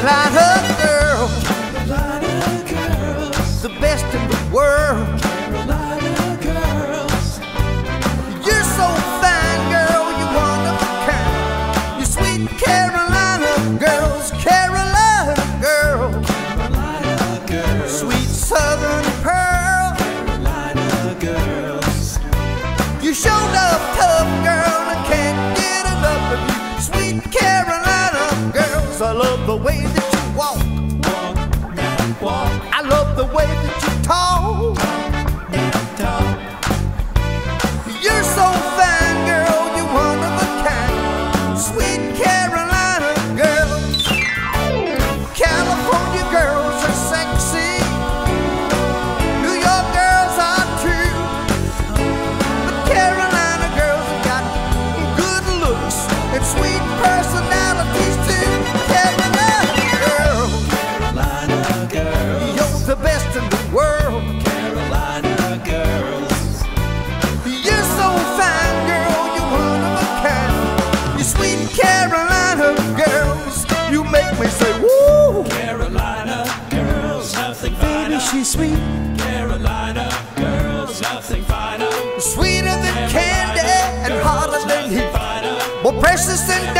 Carolina girl, More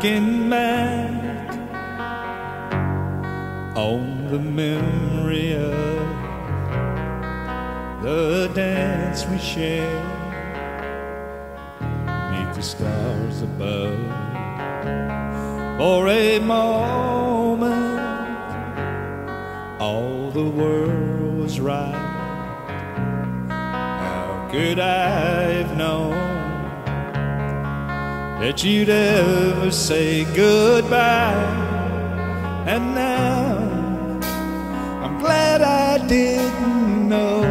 broken that you'd ever say goodbye. And now I'm glad I didn't know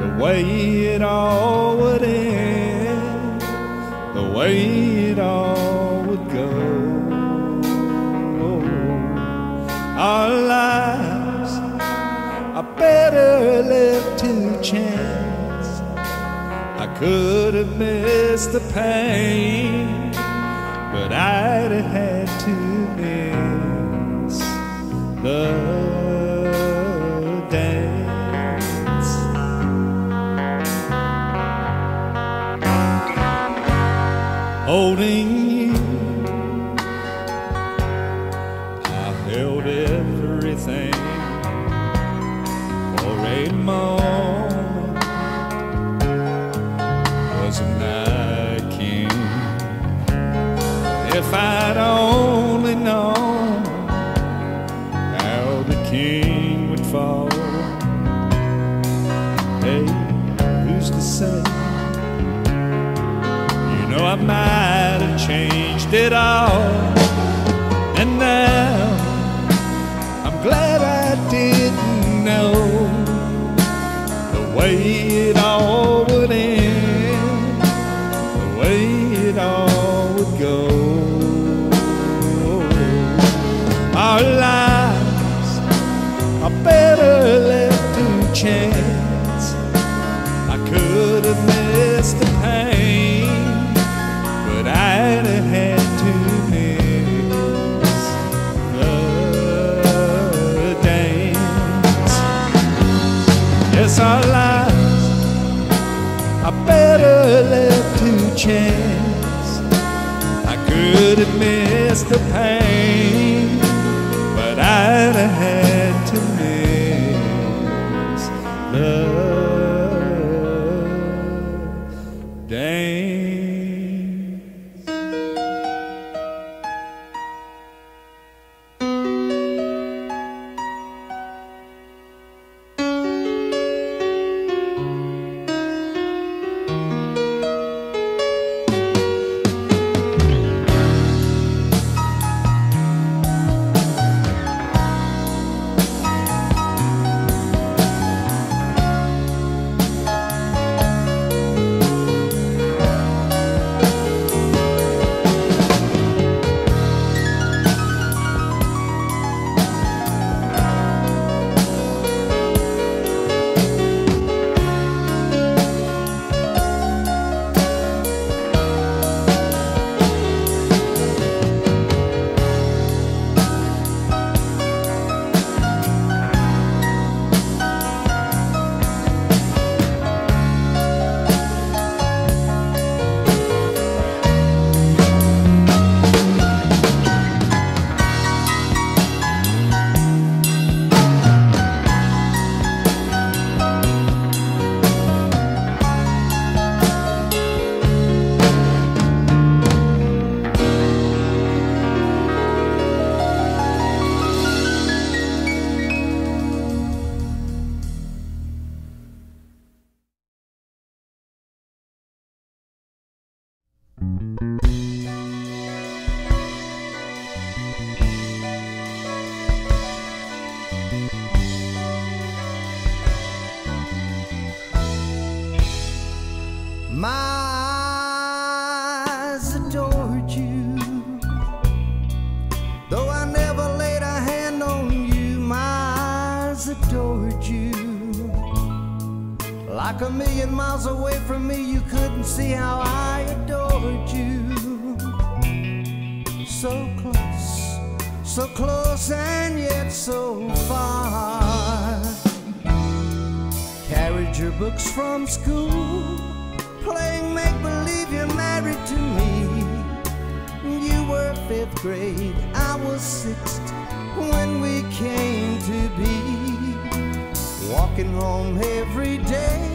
the way it all would end, the way it all would go. Oh, our lives are better. could have missed the pain, but I'd have had to miss the dance. Holding find books from school, playing make believe you're married to me. You were fifth grade, I was sixth when we came to be. Walking home every day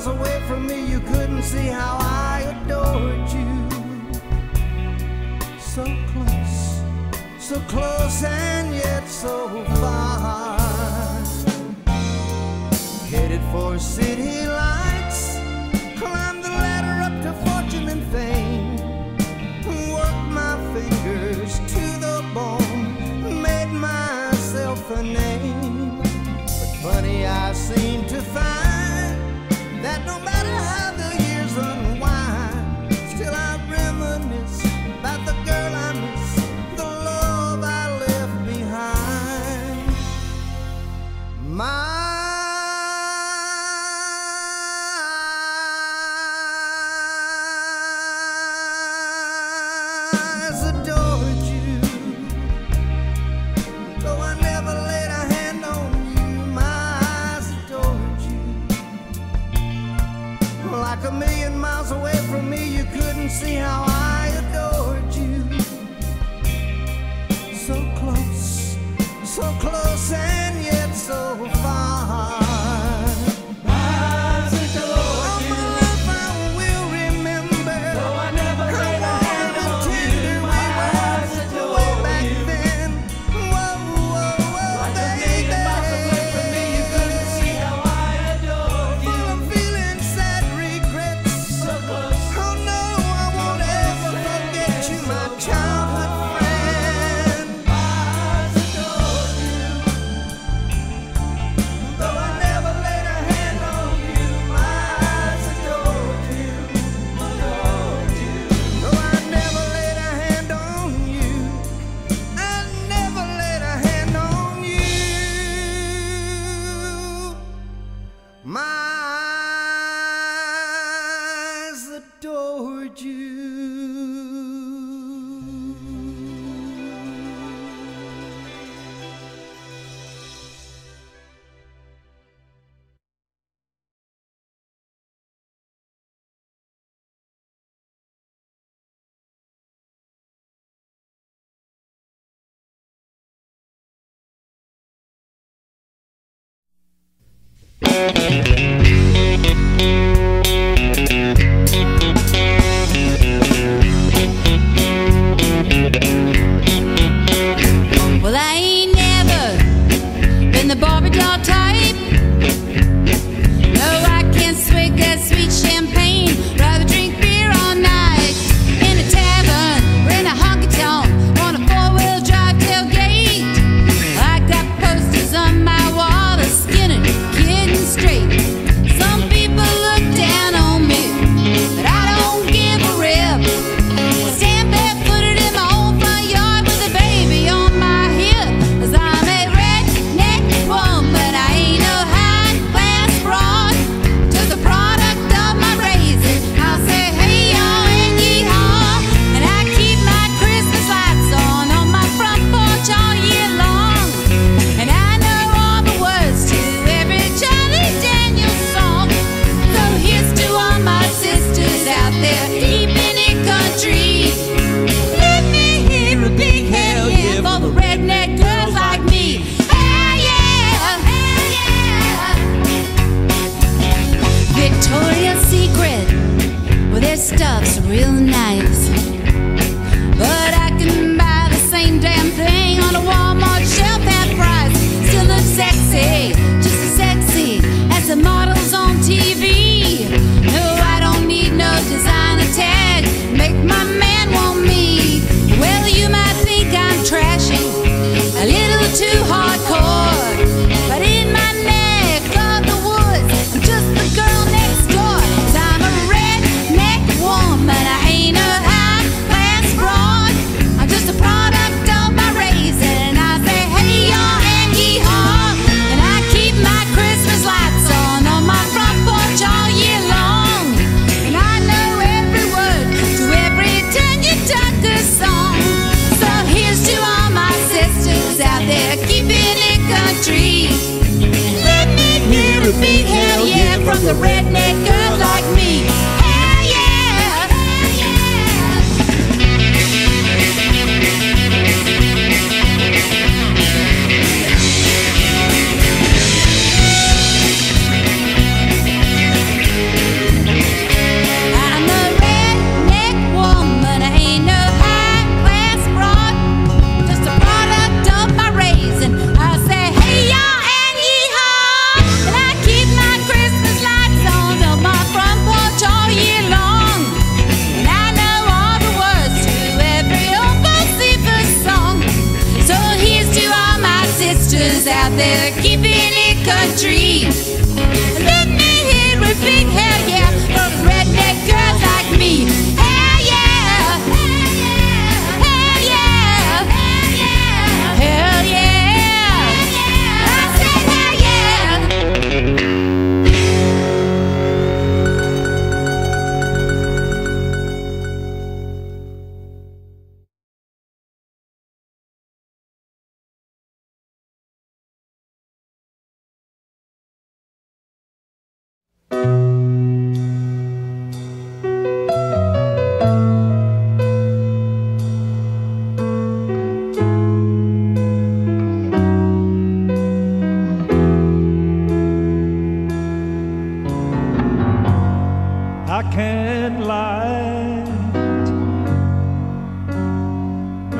miles away from me, you couldn't see how I adored you. So close, so close, and yet so far. Headed for city life.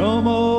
no more.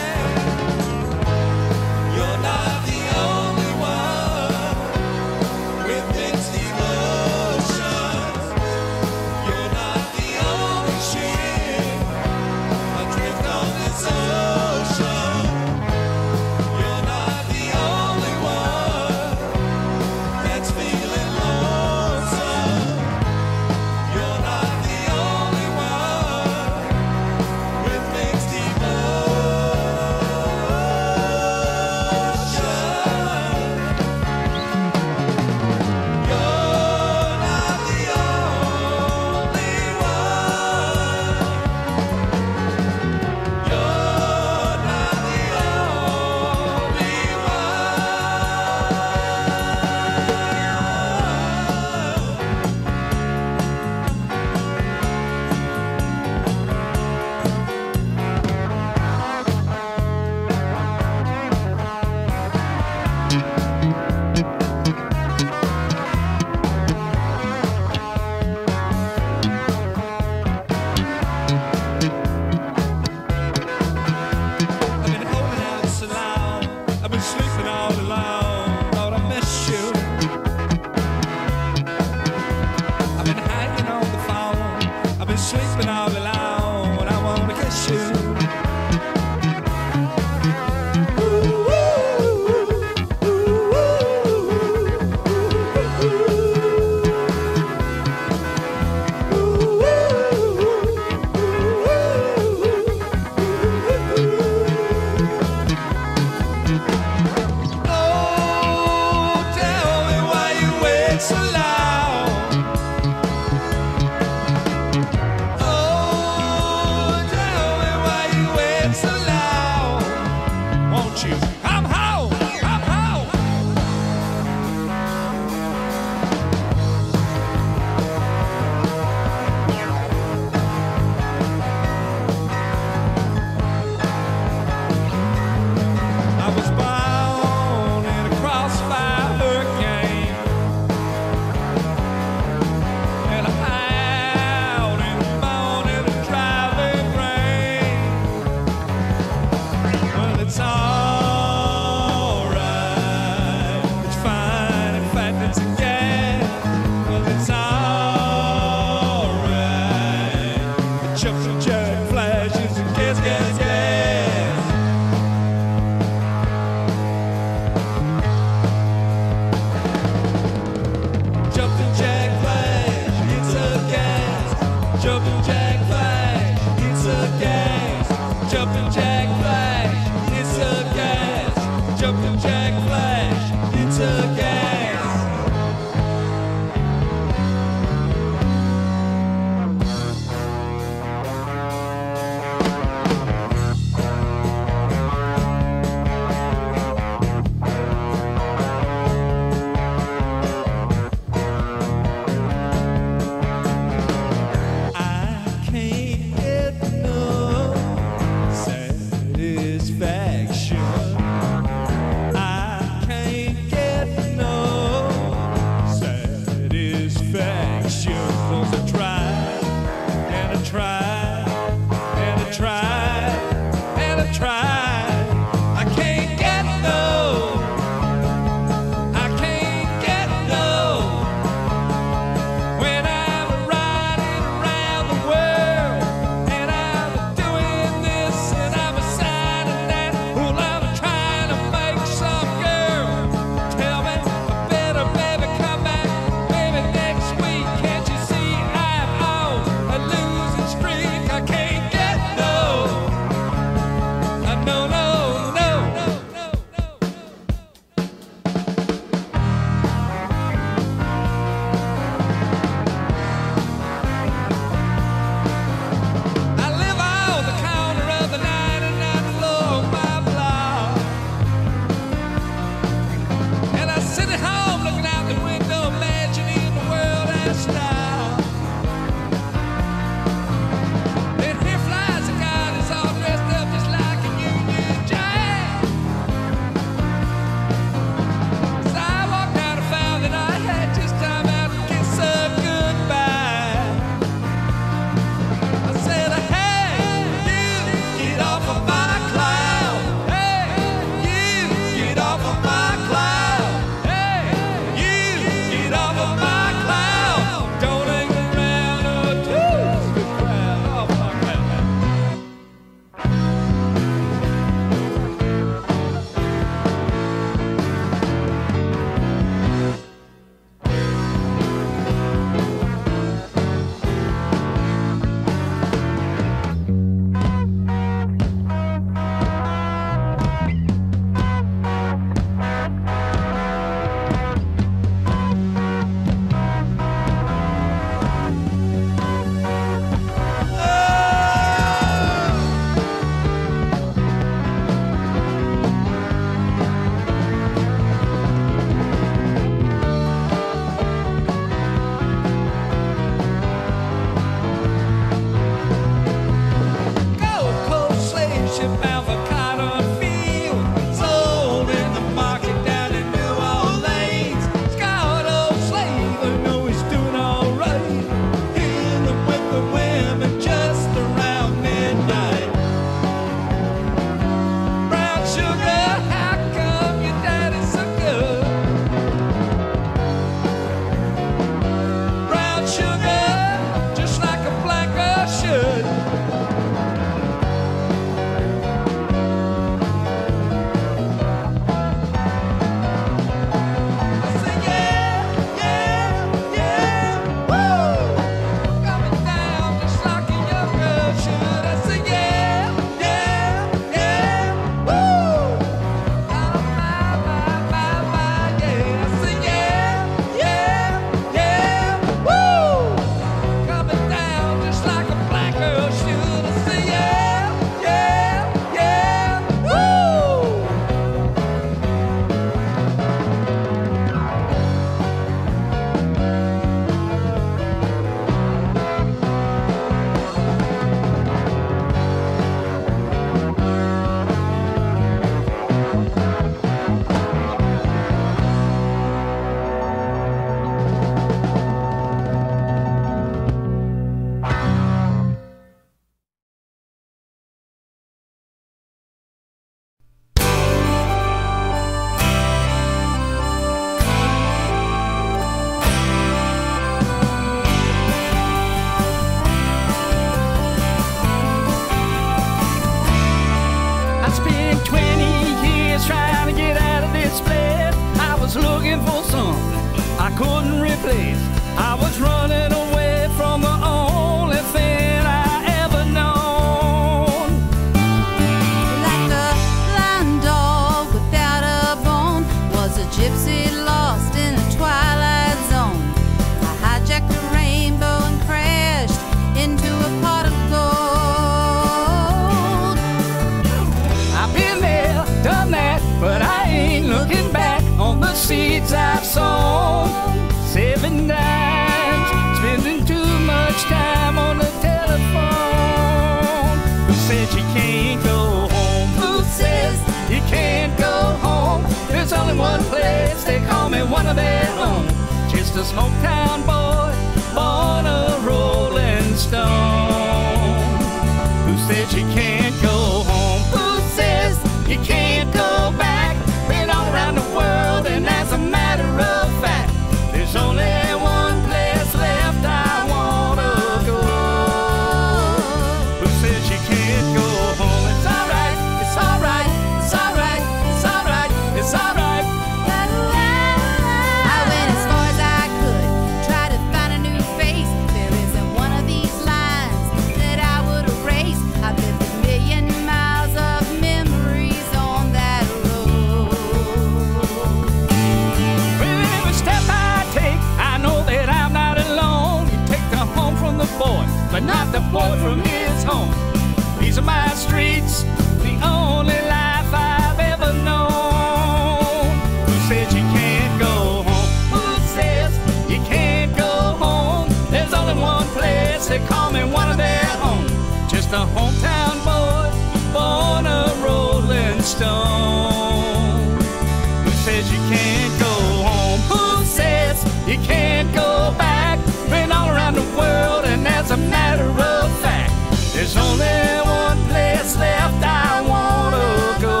There's only one place left I wanna go.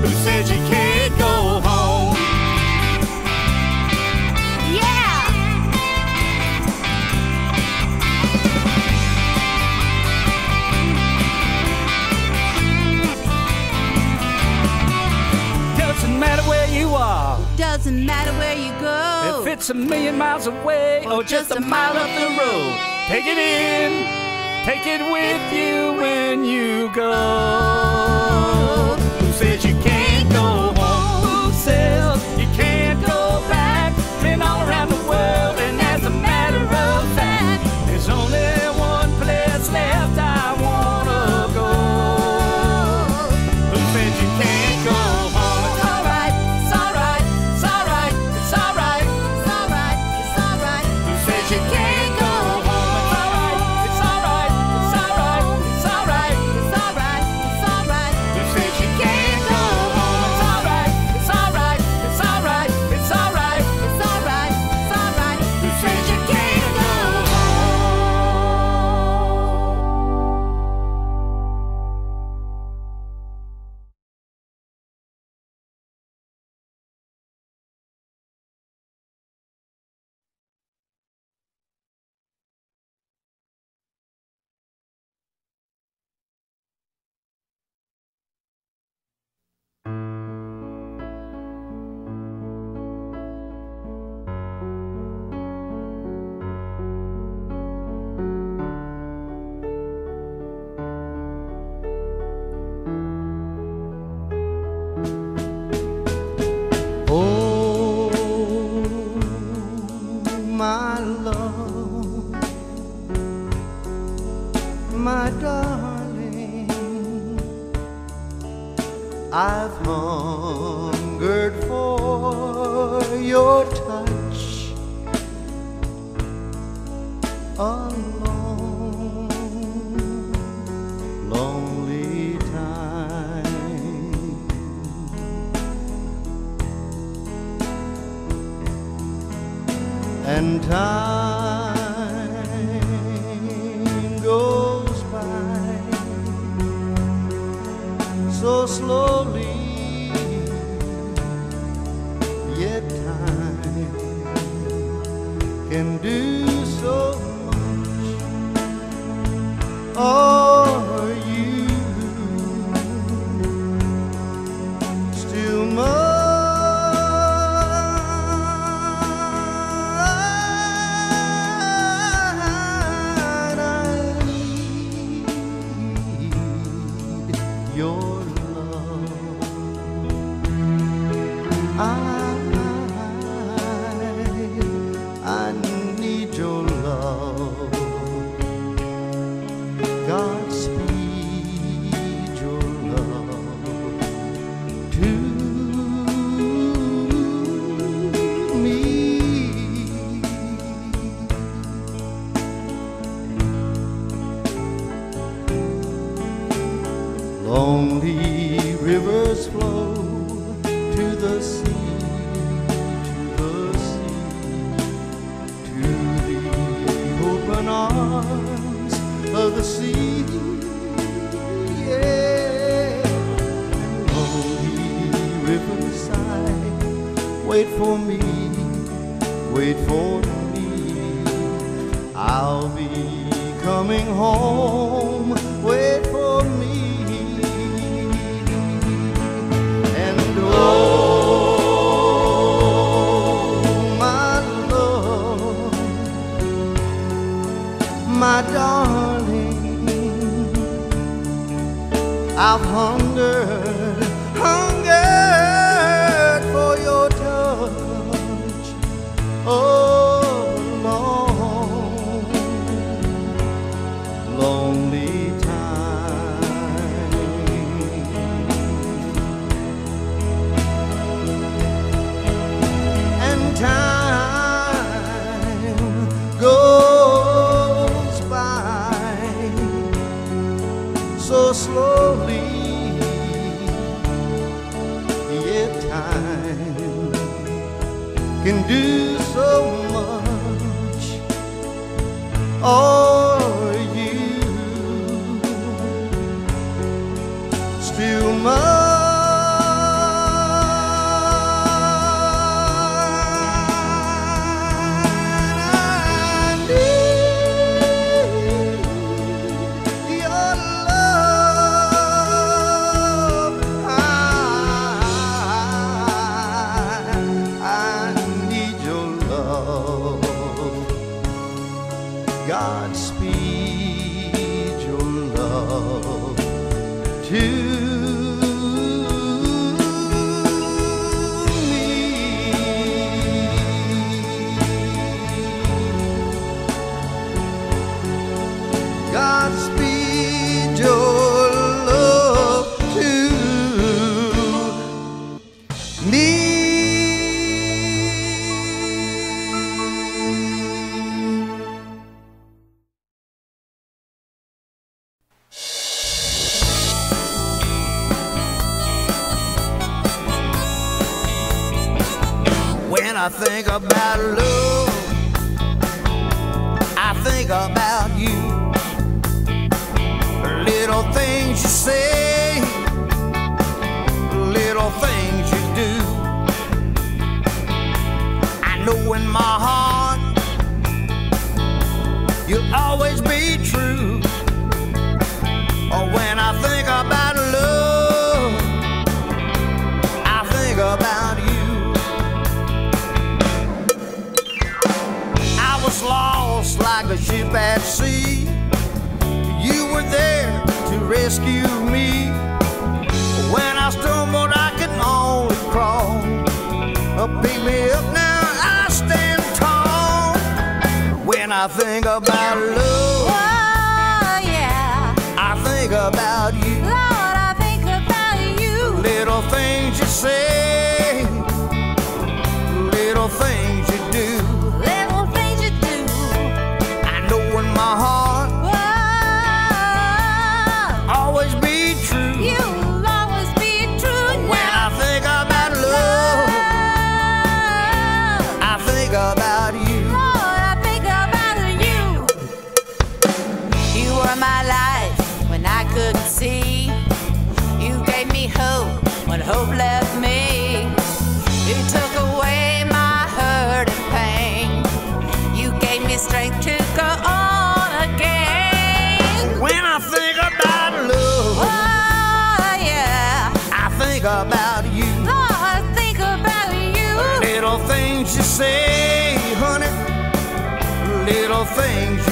Who said you can't go home? Yeah! Doesn't matter where you are. Doesn't matter where you go. If it's a million miles away or, or just, just a mile up the road. Take it in. Take it with you when you go. Who says you can't go home? Who says? flow to the sea, to the sea, to the open arms of the sea. Yeah, and lonely riverside, wait for me. Things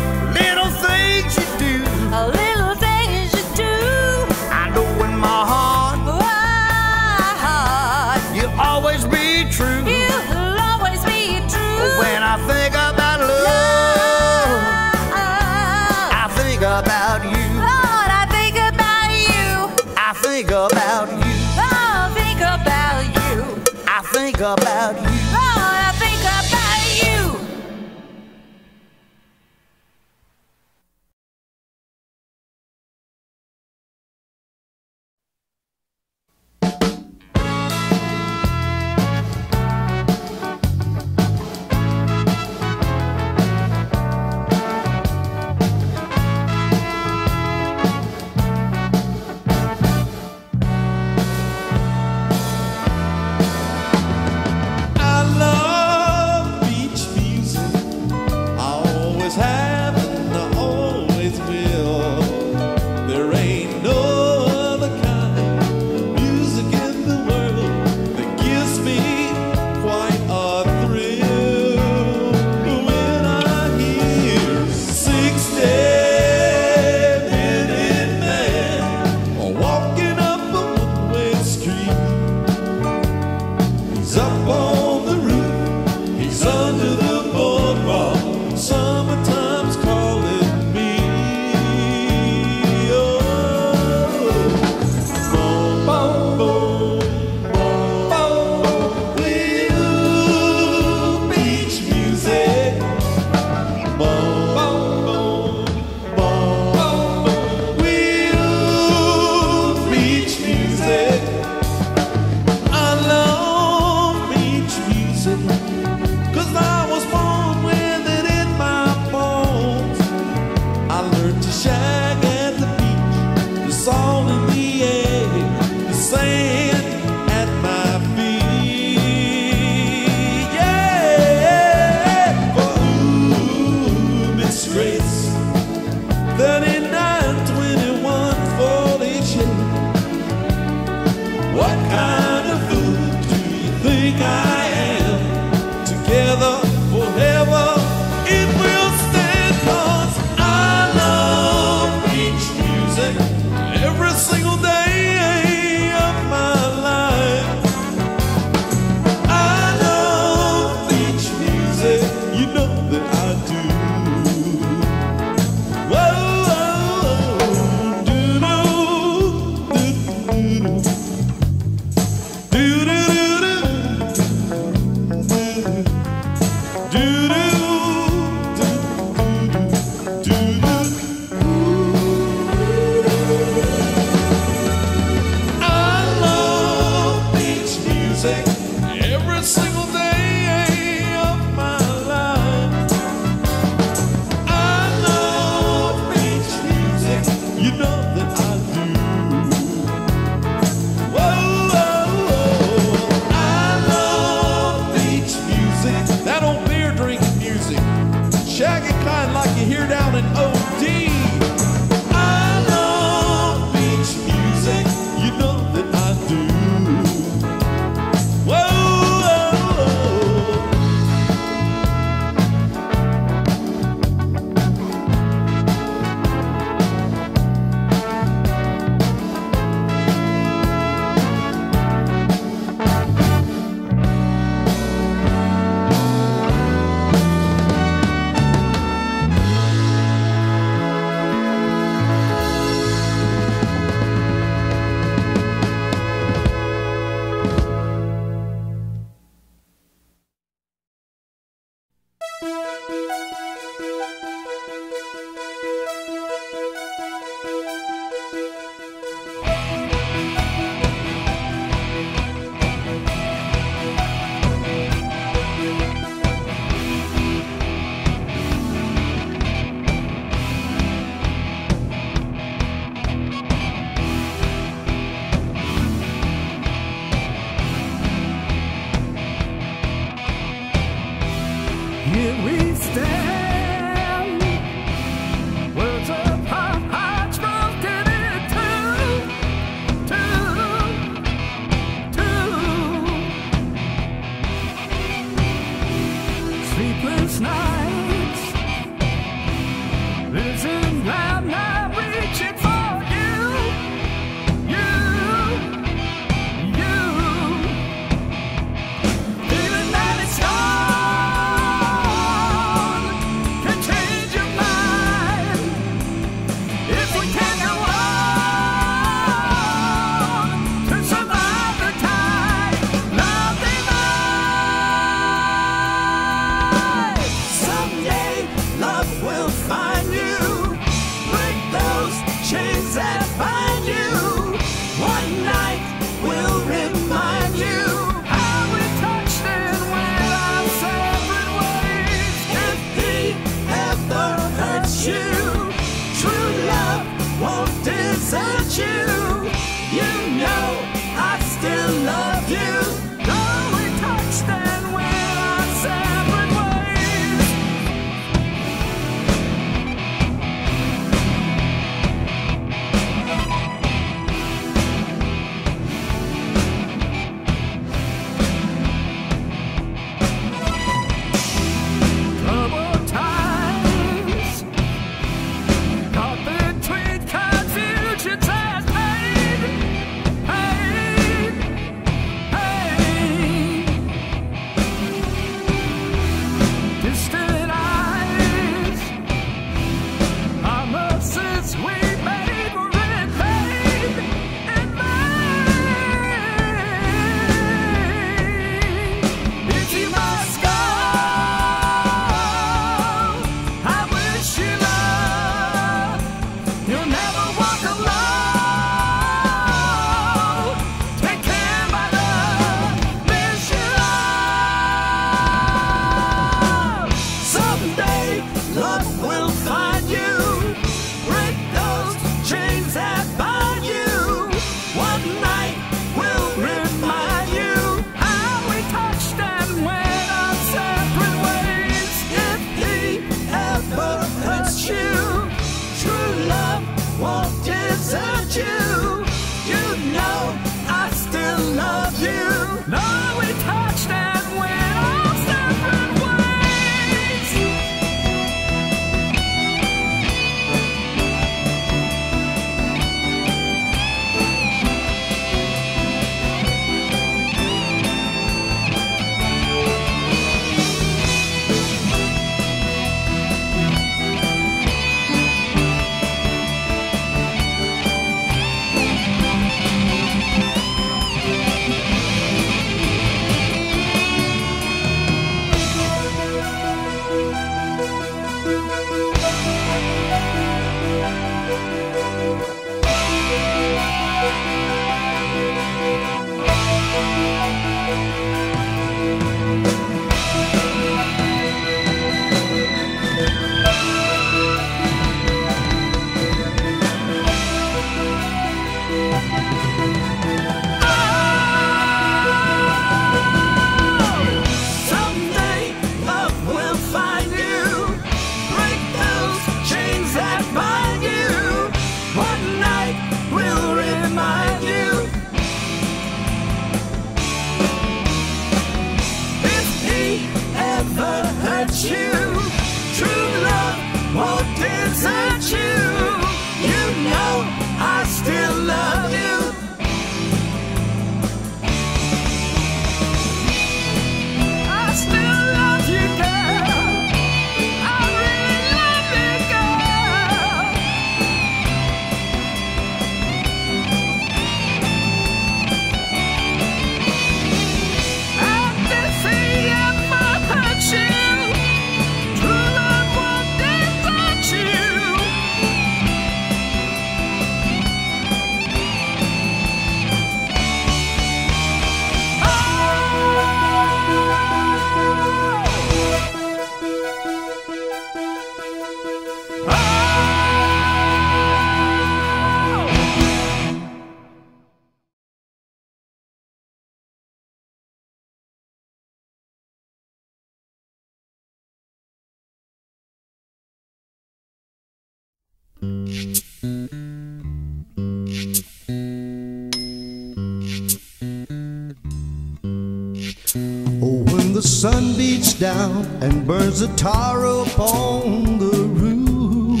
Beats down and burns the tar up on the roof.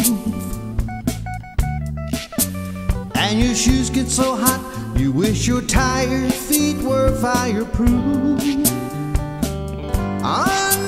And your shoes get so hot, you wish your tired feet were fireproof. i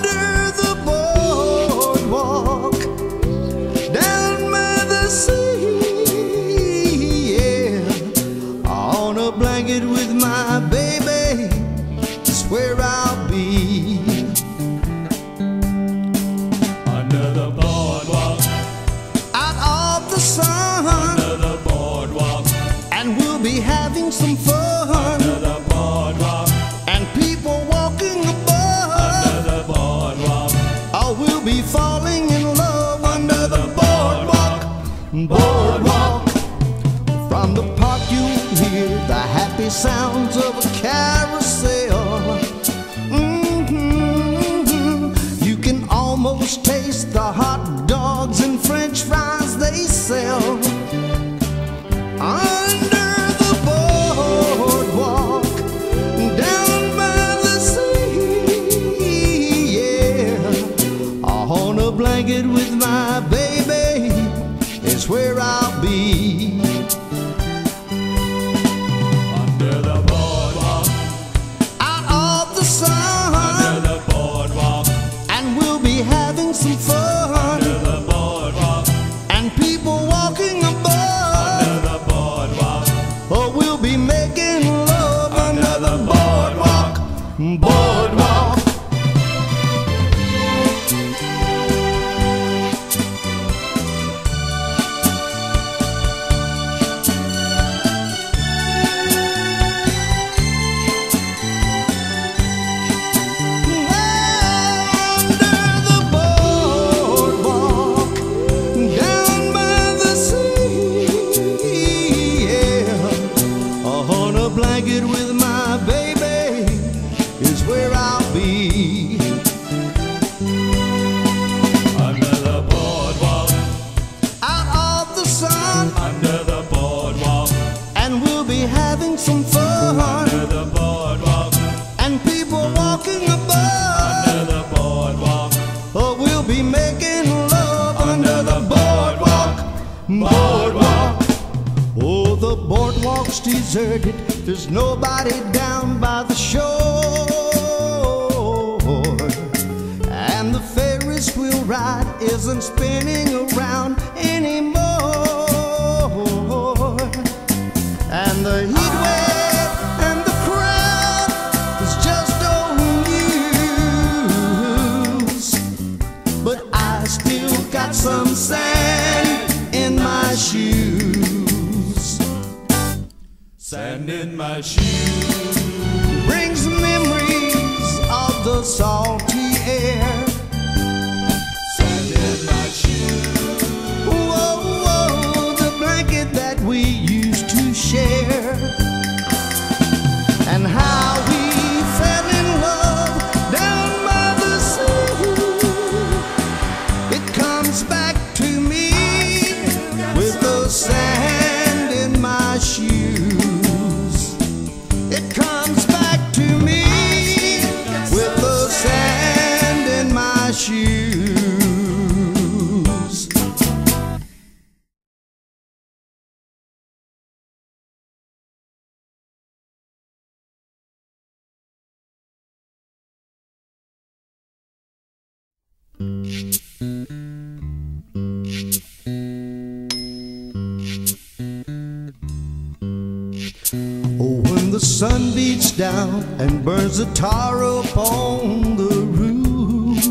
the sun beats down and burns the tar upon the roof.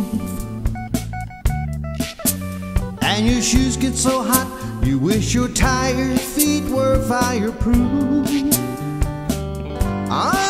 And your shoes get so hot, you wish your tired feet were fireproof. I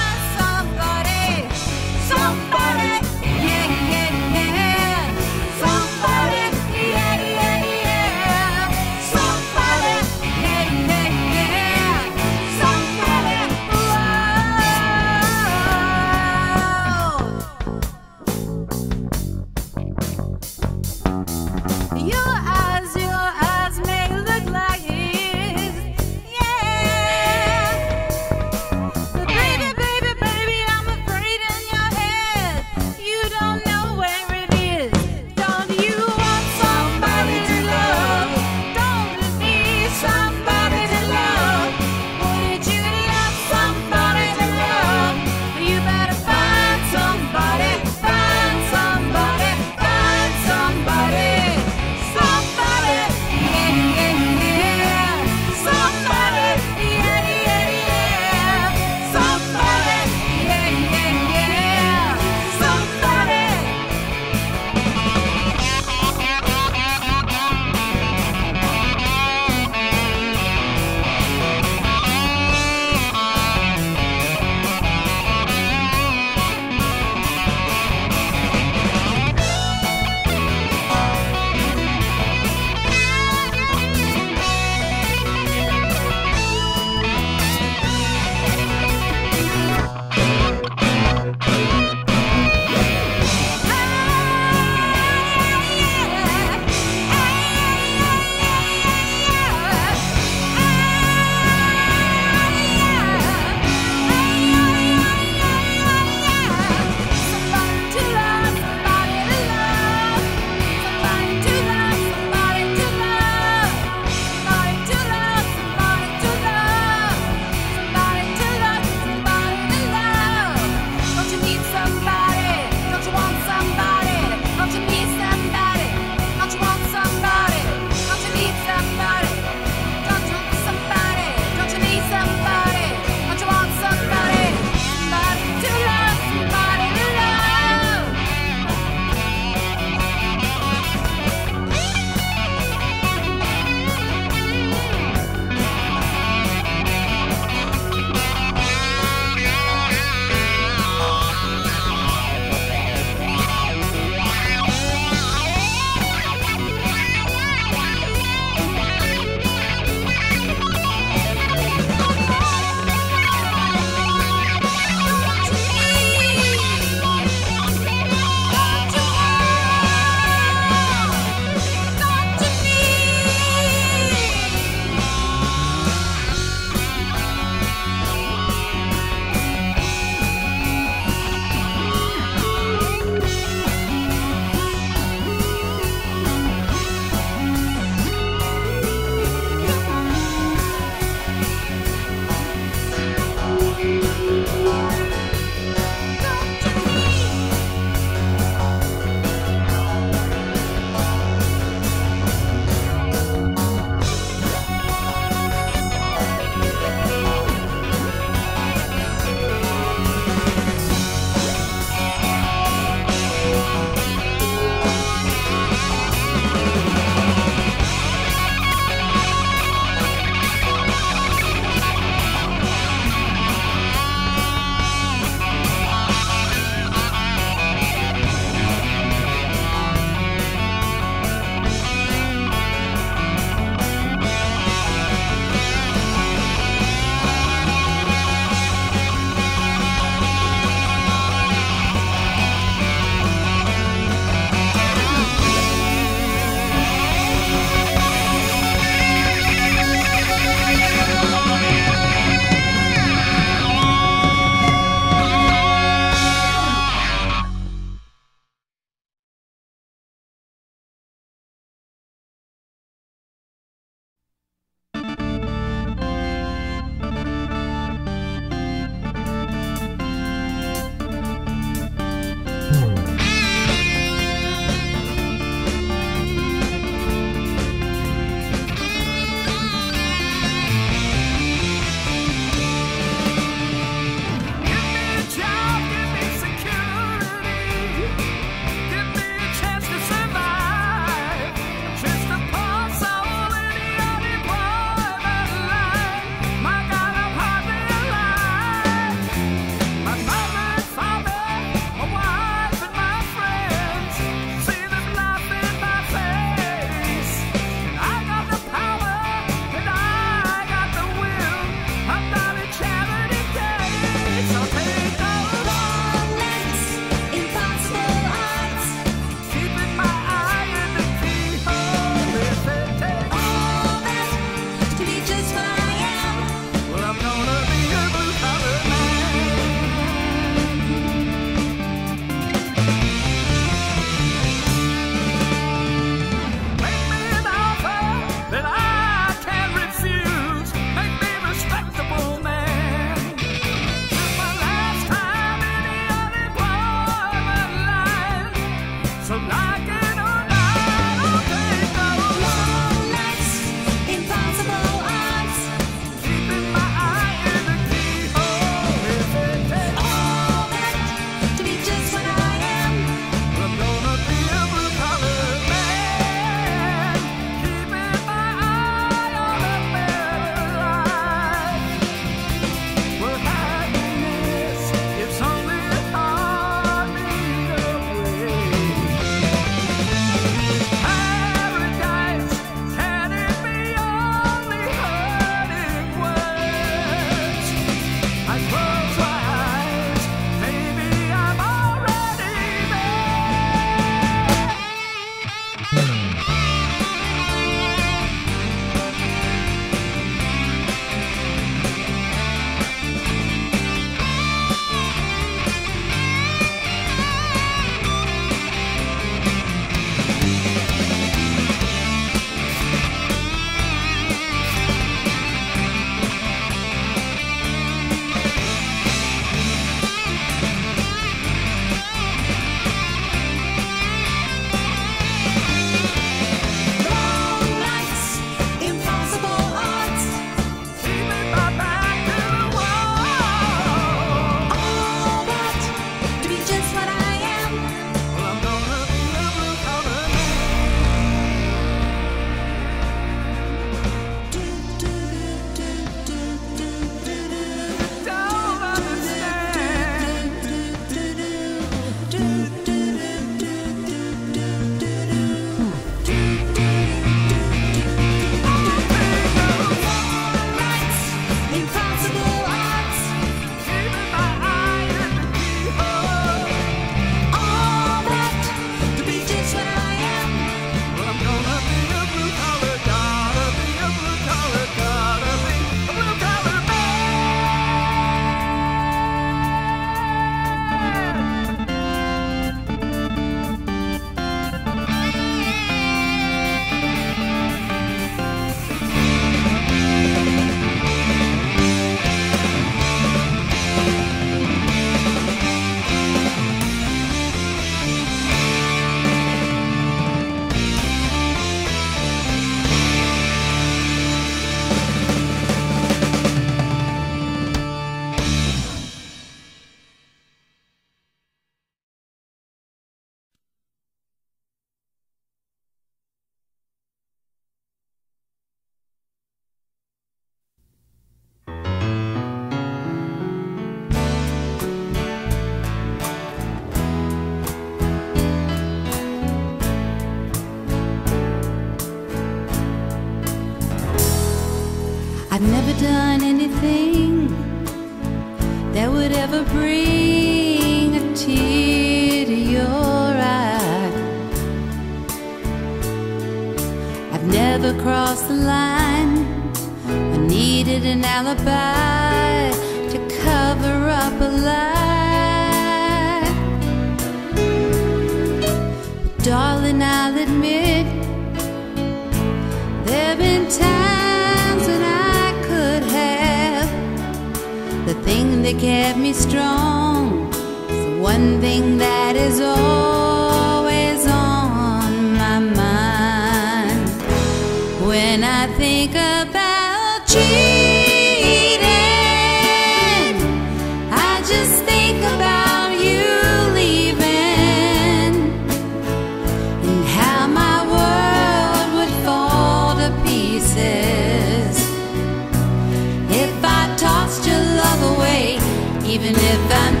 even if I'm.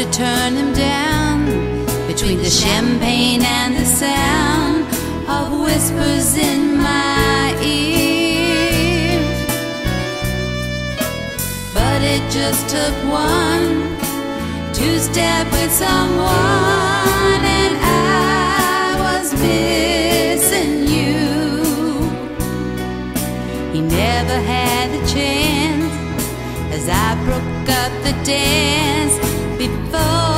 to turn him down between the champagne and the sound of whispers in my ear. But it just took one two step with someone, and I was missing you. He never had the chance as I broke up the dance love.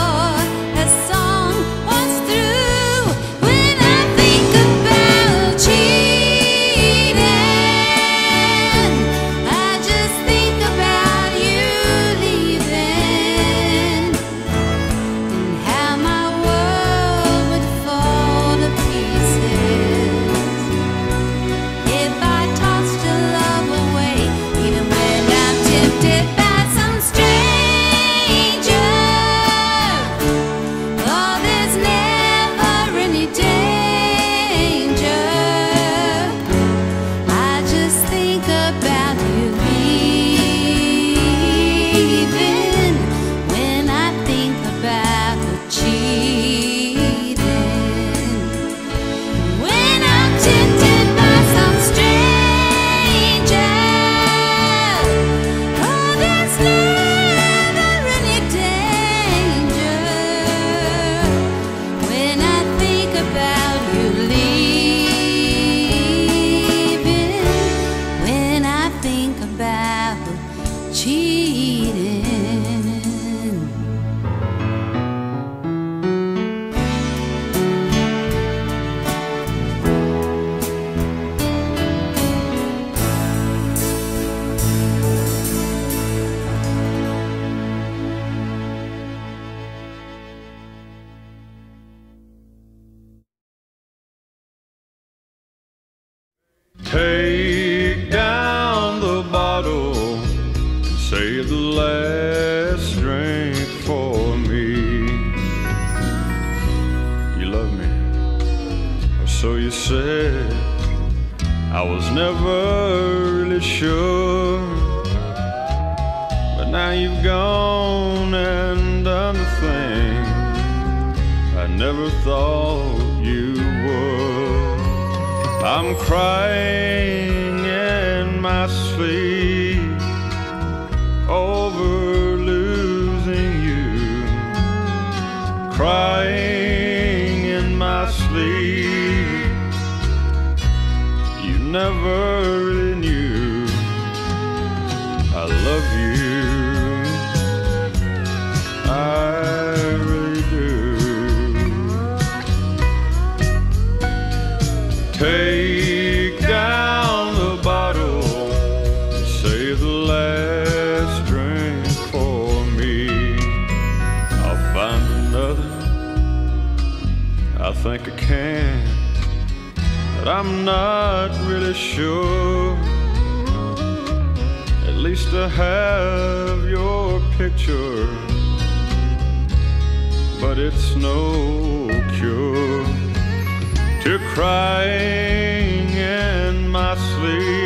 think I can, but I'm not really sure. At least I have your picture, but it's no cure to crying in my sleep.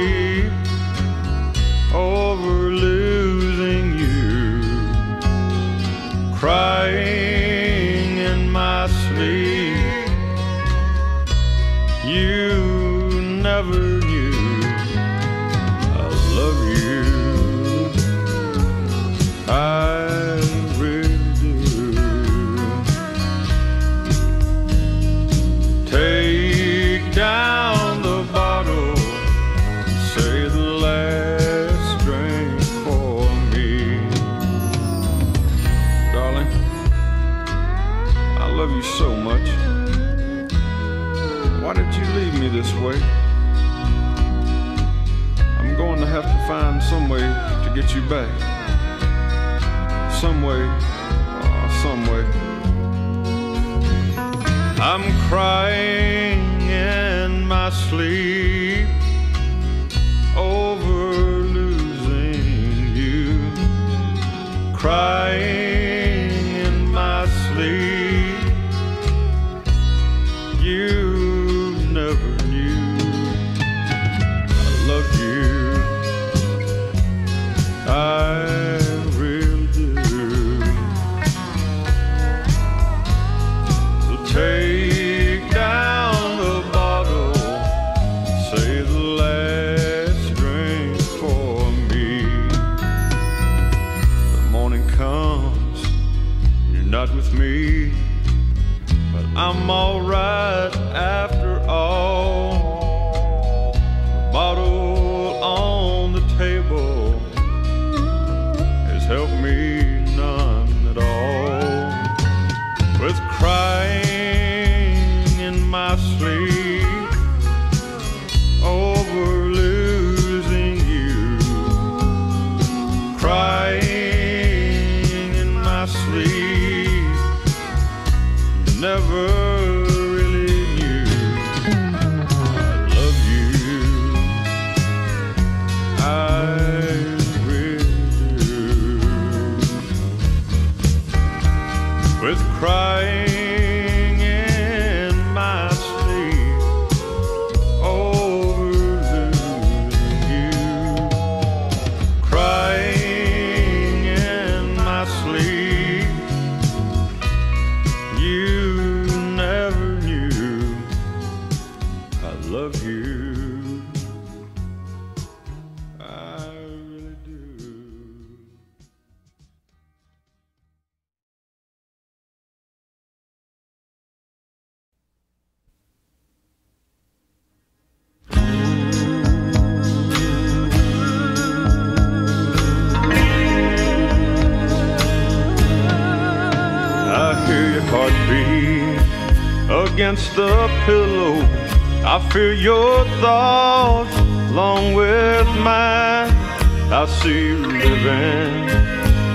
get you back. Some way, oh, some way. I'm crying in my sleep over losing you. Crying. Living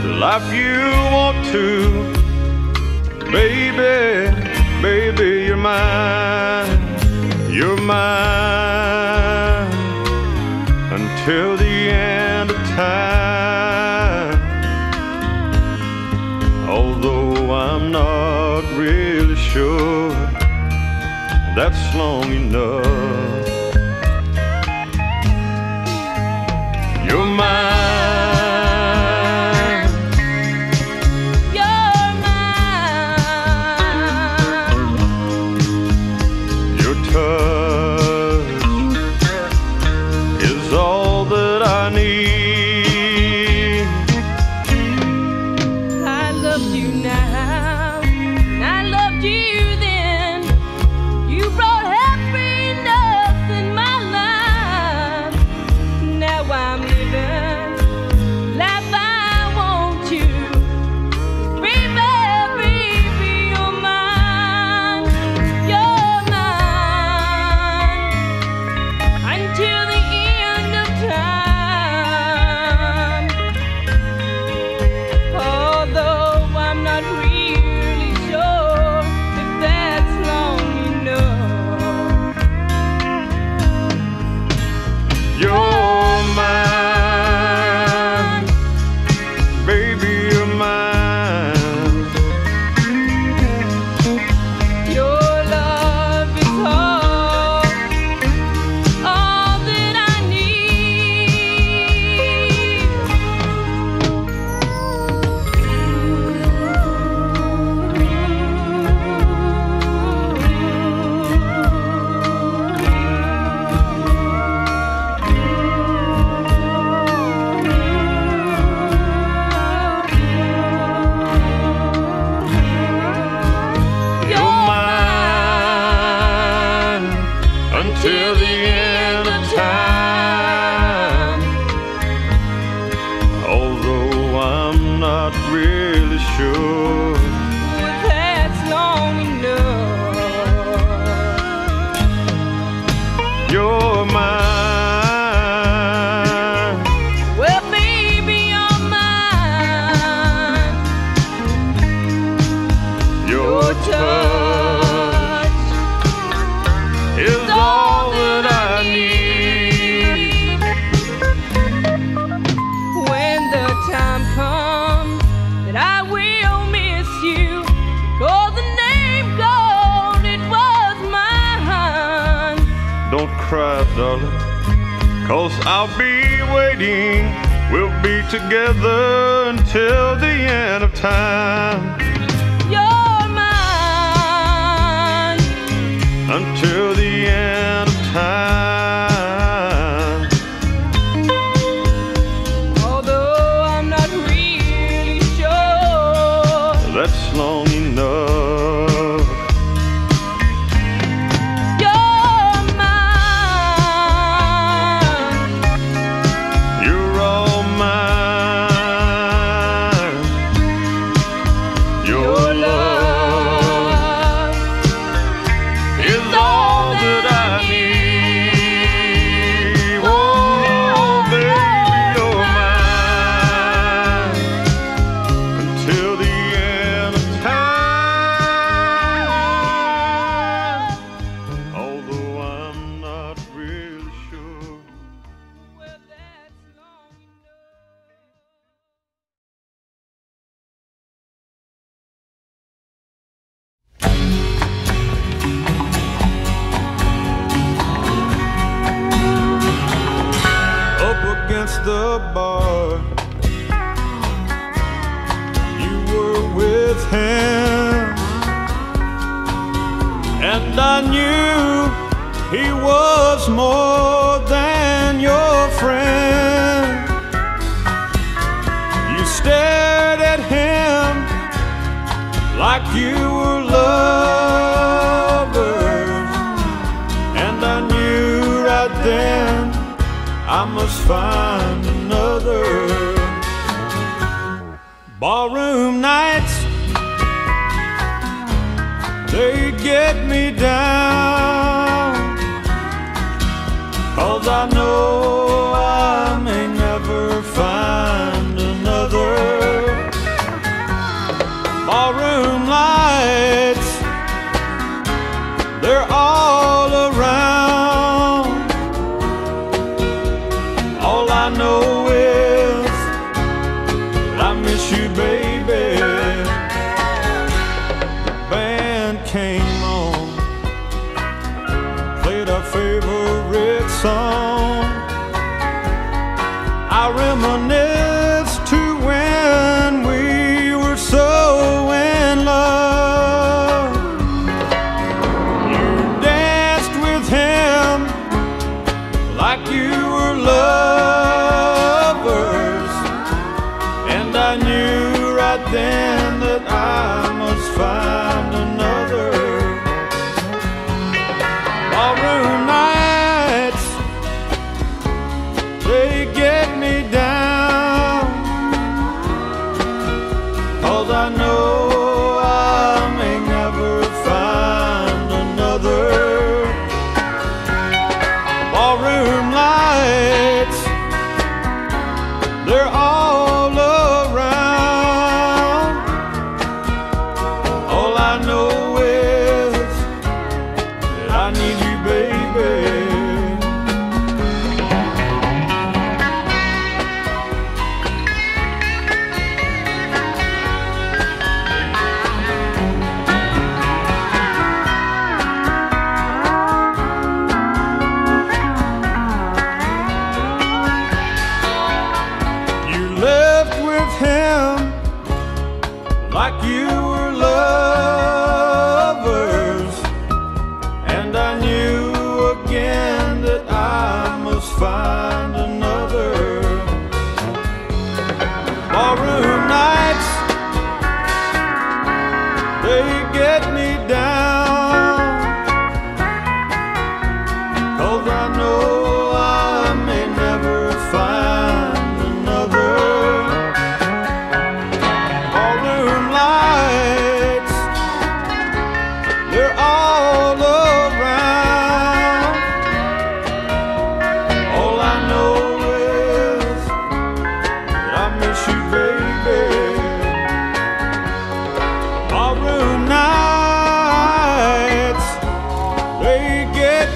the life you want to. Baby, baby, you're mine, you're mine until the end of time. Although I'm not really sure that's long enough. You're mine. Together until the end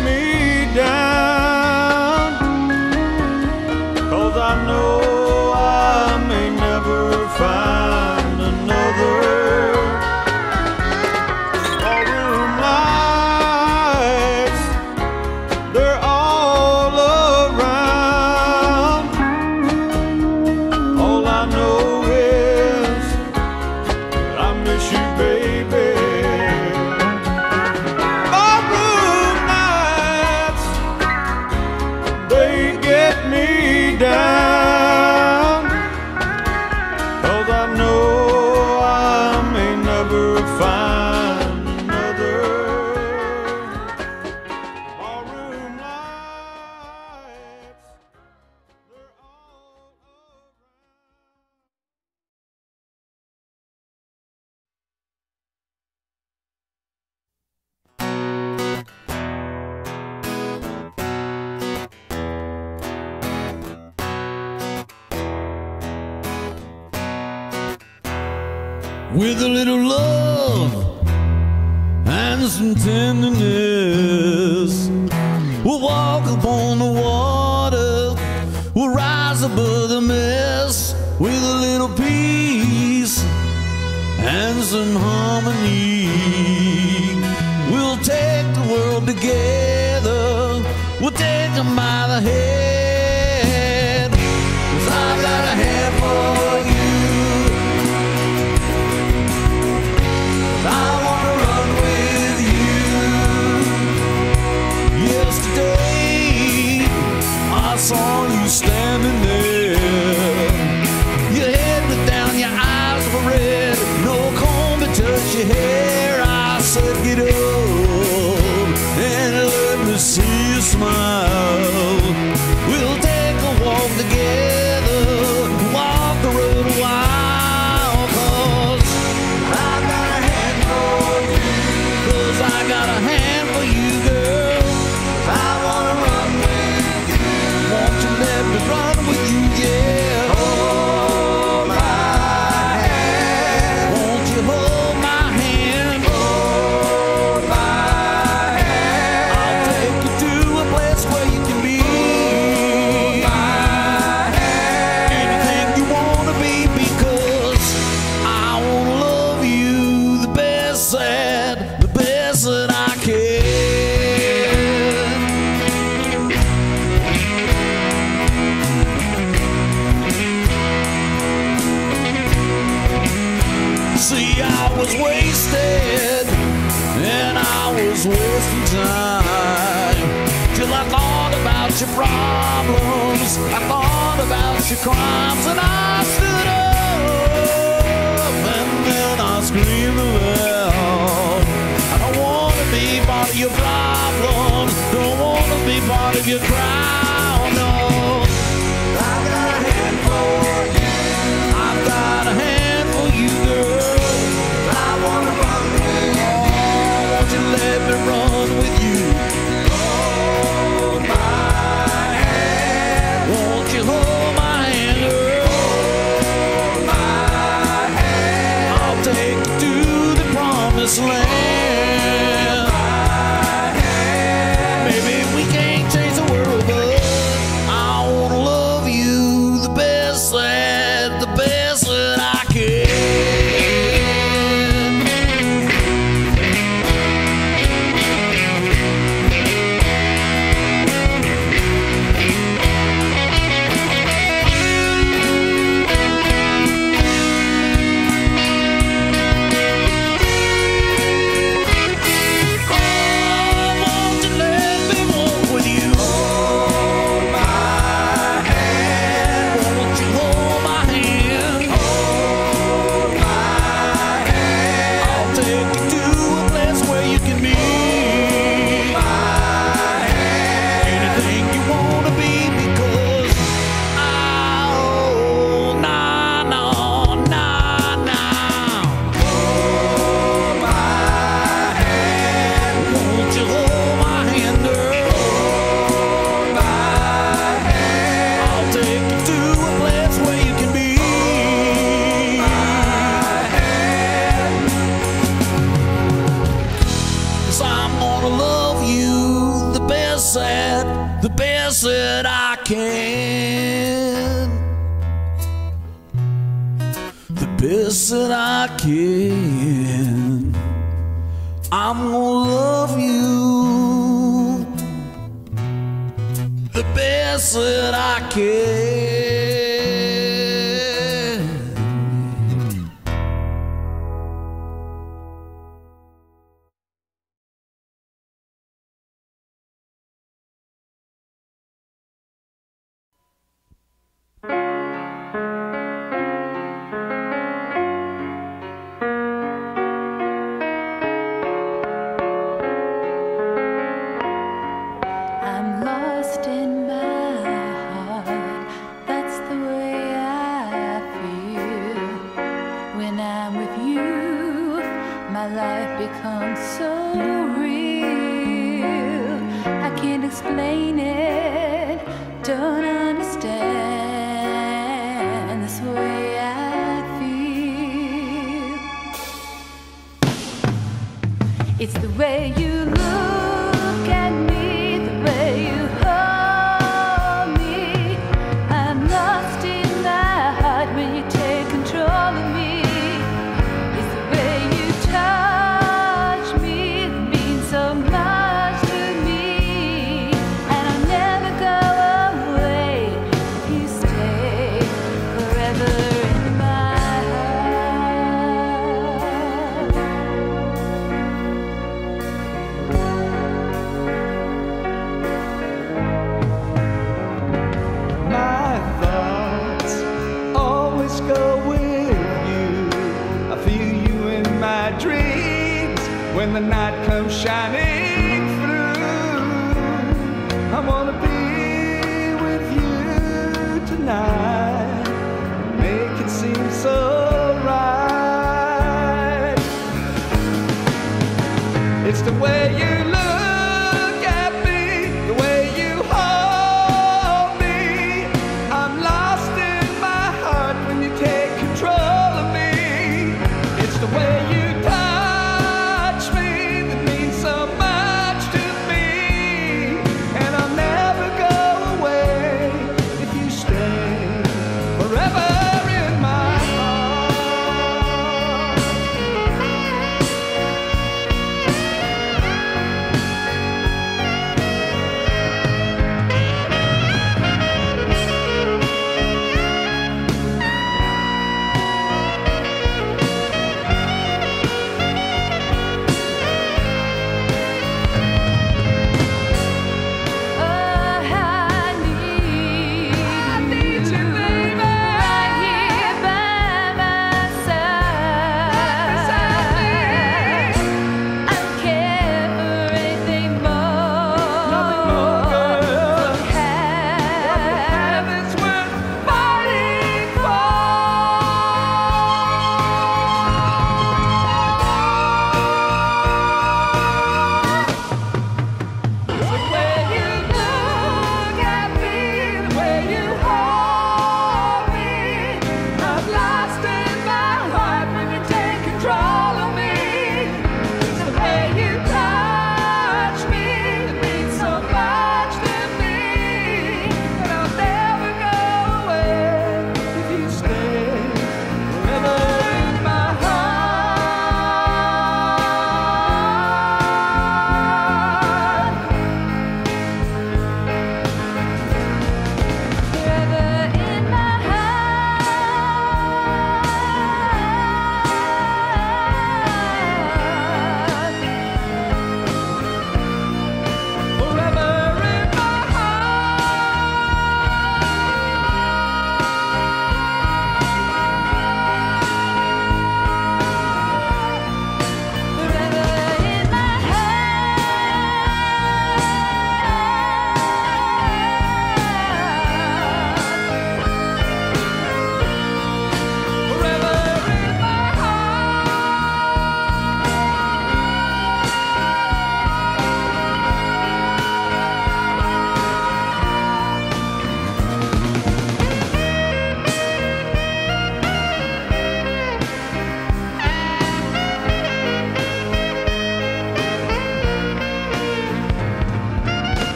me.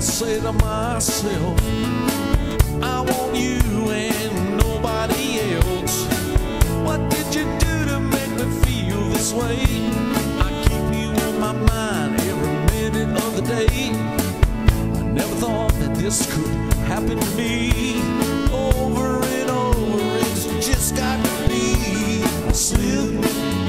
Say to myself, I want you and nobody else. What did you do to make me feel this way? I keep you on my mind every minute of the day. I never thought that this could happen to me. Over and over, it's just got to be. I slip.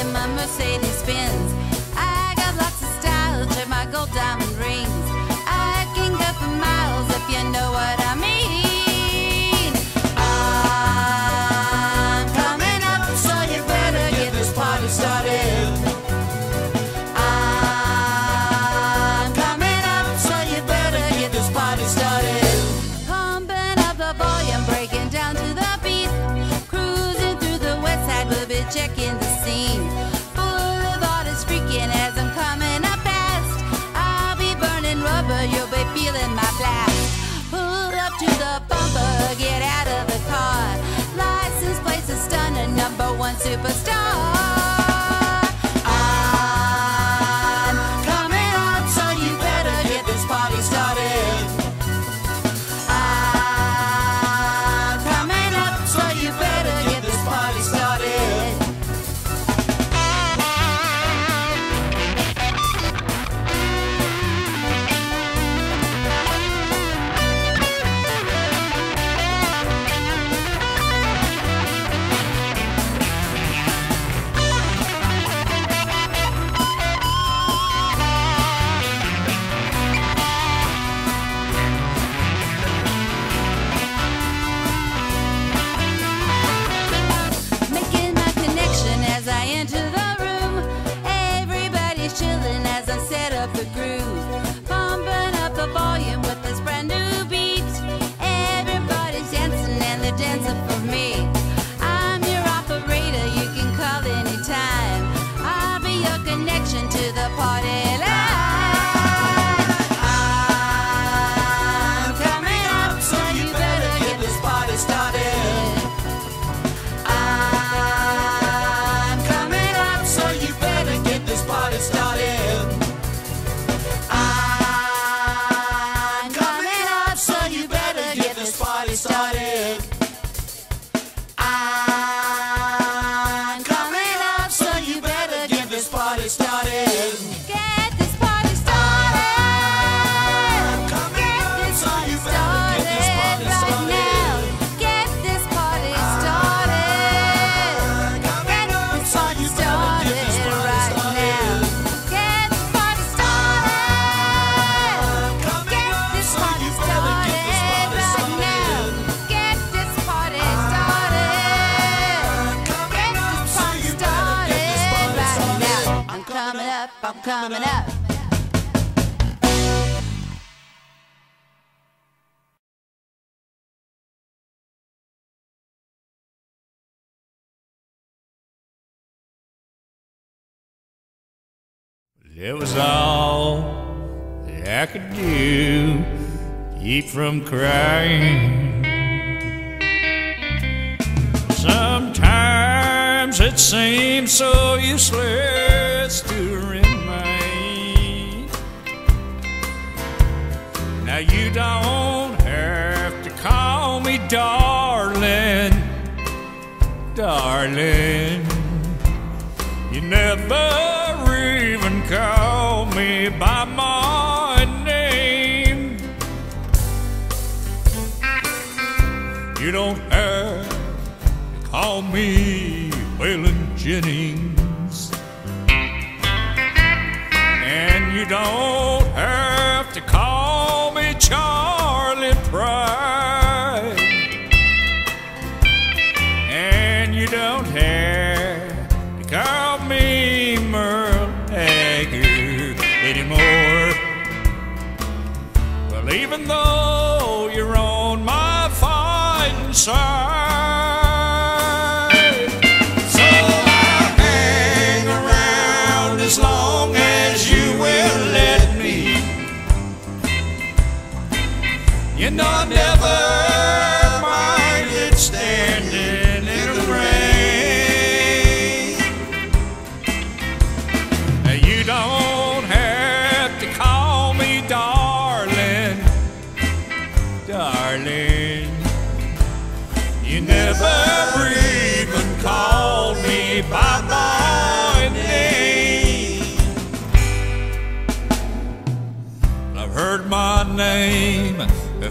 in my Mercedes Benz. It was all I could do to keep from crying. Sometimes it seems so useless to remain. Now you don't have to call me darling, darling.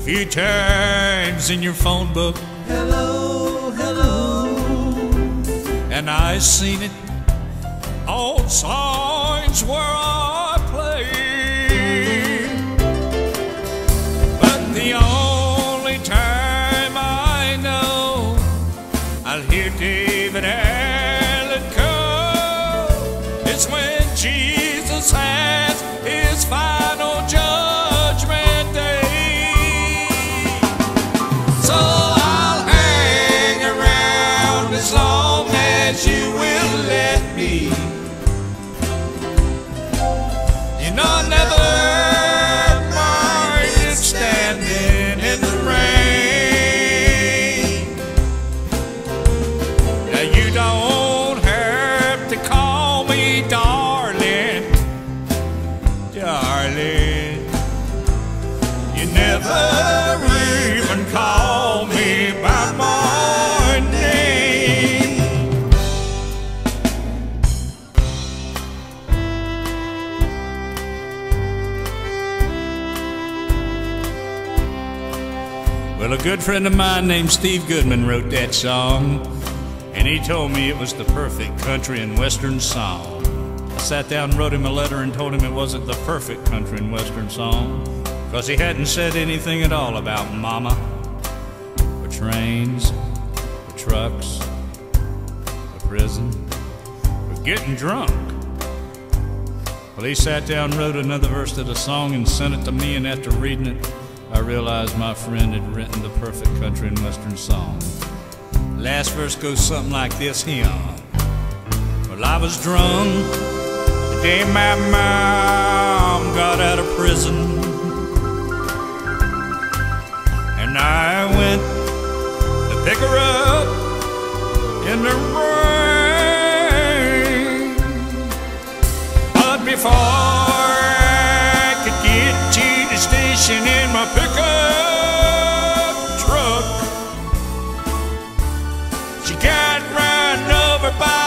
few times in your phone book. Hello, hello. And I seen it. All signs were on. Friend of mine named Steve Goodman wrote that song, and he told me it was the perfect country and western song. I sat down and wrote him a letter and told him it wasn't the perfect country and western song, because he hadn't said anything at all about mama, or trains, or trucks, or prison, or getting drunk. Well, he sat down, wrote another verse to the song, and sent it to me, and after reading it, realized my friend had written the perfect country and western song. Last verse goes something like this here. Well, I was drunk the day my mom got out of prison. And I went to pick her up in the rain. But before to station in my pickup truck, she got run over by